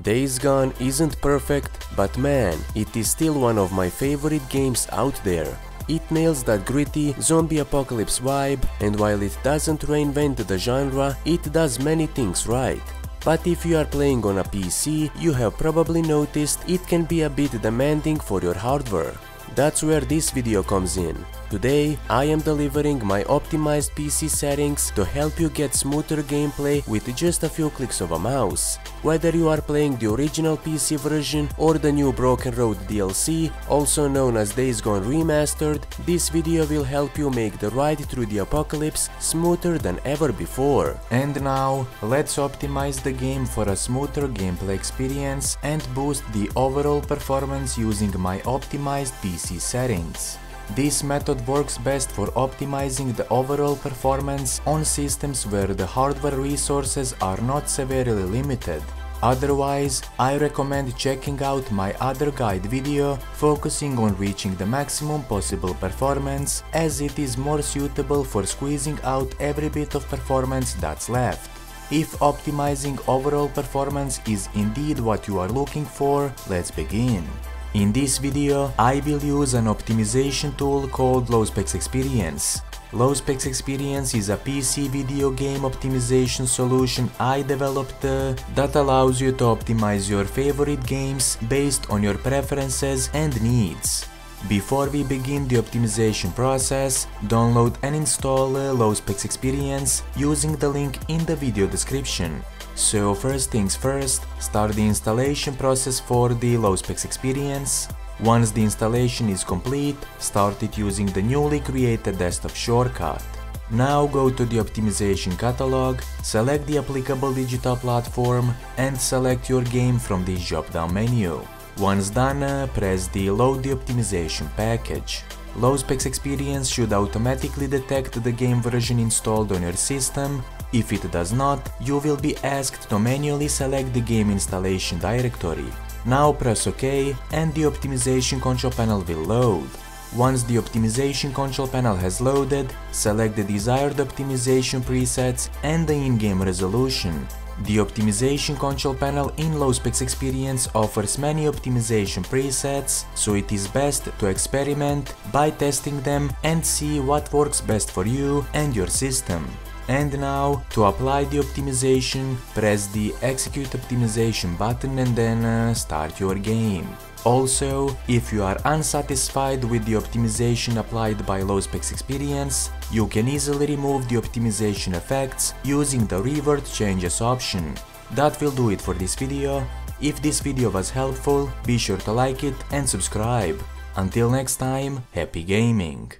Days Gone isn't perfect, but man, it is still one of my favorite games out there. It nails that gritty zombie apocalypse vibe and while it doesn't reinvent the genre, it does many things right. But if you are playing on a PC, you have probably noticed it can be a bit demanding for your hardware. That's where this video comes in. Today, I am delivering my optimized PC settings to help you get smoother gameplay with just a few clicks of a mouse. Whether you are playing the original PC version or the new Broken Road DLC, also known as Days Gone Remastered, this video will help you make the ride through the apocalypse smoother than ever before. And now, let's optimize the game for a smoother gameplay experience and boost the overall performance using my optimized PC settings. This method works best for optimizing the overall performance on systems where the hardware resources are not severely limited. Otherwise, I recommend checking out my other guide video focusing on reaching the maximum possible performance as it is more suitable for squeezing out every bit of performance that's left. If optimizing overall performance is indeed what you are looking for, let's begin. In this video, I will use an optimization tool called LowSpecs Experience. LowSpecs Experience is a PC video game optimization solution I developed uh, that allows you to optimize your favorite games based on your preferences and needs. Before we begin the optimization process, download and install uh, LowSpecs Experience using the link in the video description. So first things first, start the installation process for the LowSpecs experience. Once the installation is complete, start it using the newly created desktop shortcut. Now go to the optimization catalog, select the applicable digital platform and select your game from the drop-down menu. Once done, uh, press the load the optimization package. LowSpecs Experience should automatically detect the game version installed on your system if it does not, you will be asked to manually select the game installation directory. Now press OK and the optimization control panel will load. Once the optimization control panel has loaded, select the desired optimization presets and the in-game resolution. The optimization control panel in LowSpecs Experience offers many optimization presets, so it is best to experiment by testing them and see what works best for you and your system. And now, to apply the optimization, press the execute optimization button and then uh, start your game. Also, if you are unsatisfied with the optimization applied by LowSpecs Experience, you can easily remove the optimization effects using the revert changes option. That will do it for this video. If this video was helpful, be sure to like it and subscribe. Until next time, happy gaming!